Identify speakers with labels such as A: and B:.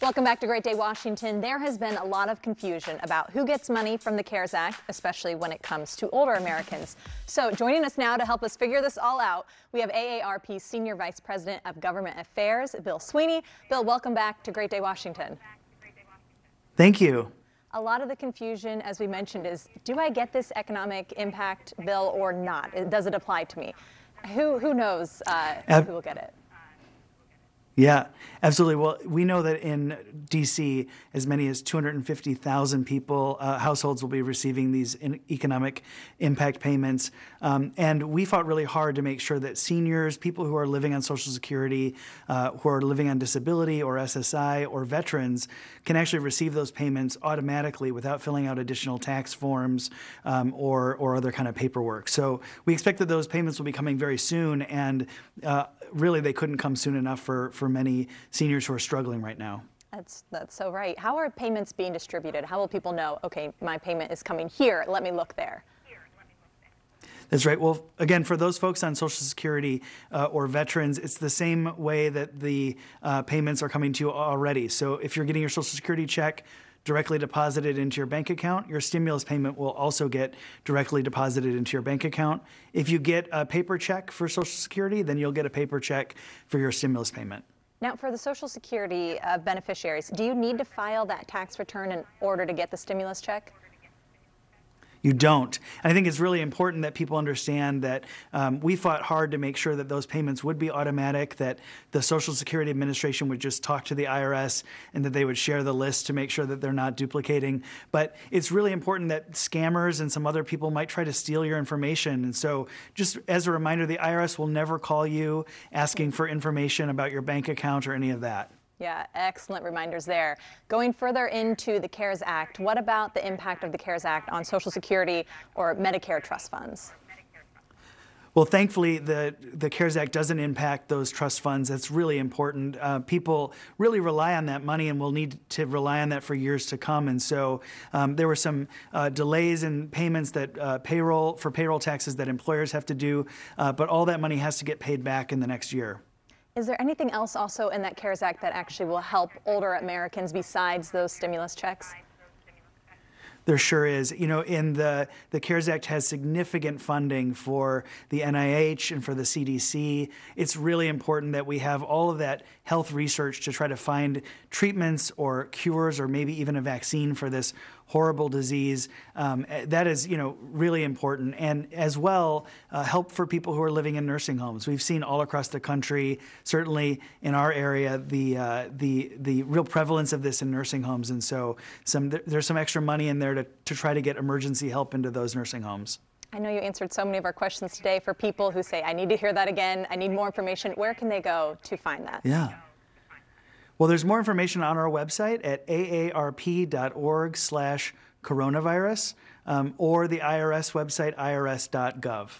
A: Welcome back to Great Day Washington. There has been a lot of confusion about who gets money from the CARES Act, especially when it comes to older Americans. So joining us now to help us figure this all out, we have AARP Senior Vice President of Government Affairs, Bill Sweeney. Bill, welcome back to Great Day Washington.
B: Thank you.
A: A lot of the confusion, as we mentioned, is do I get this economic impact bill or not? Does it apply to me? Who, who knows uh, who will get it?
B: Yeah, absolutely. Well, we know that in DC, as many as 250,000 people, uh, households will be receiving these economic impact payments. Um, and we fought really hard to make sure that seniors, people who are living on Social Security, uh, who are living on disability or SSI or veterans, can actually receive those payments automatically without filling out additional tax forms um, or, or other kind of paperwork. So we expect that those payments will be coming very soon. And uh, really, they couldn't come soon enough for, for many seniors who are struggling right now.
A: That's, that's so right. How are payments being distributed? How will people know, okay, my payment is coming here, let me look there?
B: That's right. Well, again, for those folks on Social Security uh, or veterans, it's the same way that the uh, payments are coming to you already. So if you're getting your Social Security check, directly deposited into your bank account. Your stimulus payment will also get directly deposited into your bank account. If you get a paper check for Social Security, then you'll get a paper check for your stimulus payment.
A: Now, for the Social Security uh, beneficiaries, do you need to file that tax return in order to get the stimulus check?
B: You don't. And I think it's really important that people understand that um, we fought hard to make sure that those payments would be automatic, that the Social Security Administration would just talk to the IRS and that they would share the list to make sure that they're not duplicating. But it's really important that scammers and some other people might try to steal your information. And so, just as a reminder, the IRS will never call you asking for information about your bank account or any of that.
A: Yeah, excellent reminders there. Going further into the CARES Act, what about the impact of the CARES Act on Social Security or Medicare trust funds?
B: Well, thankfully, the, the CARES Act doesn't impact those trust funds. That's really important. Uh, people really rely on that money and will need to rely on that for years to come. And so um, there were some uh, delays in payments that uh, payroll for payroll taxes that employers have to do, uh, but all that money has to get paid back in the next year.
A: Is there anything else also in that CARES Act that actually will help older Americans besides those stimulus checks?
B: There sure is. You know, in the the CARES Act has significant funding for the NIH and for the CDC. It's really important that we have all of that health research to try to find treatments or cures or maybe even a vaccine for this horrible disease. Um, eh, that is, you know, really important. And as well, uh, help for people who are living in nursing homes. We've seen all across the country, certainly in our area, the uh, the the real prevalence of this in nursing homes. And so, some there's some extra money in there to, to try to get emergency help into those nursing homes.
A: I know you answered so many of our questions today for people who say, I need to hear that again, I need more information. Where can they go to find that?
B: Yeah. Well, there's more information on our website at aarp.org slash coronavirus um, or the IRS website, irs.gov.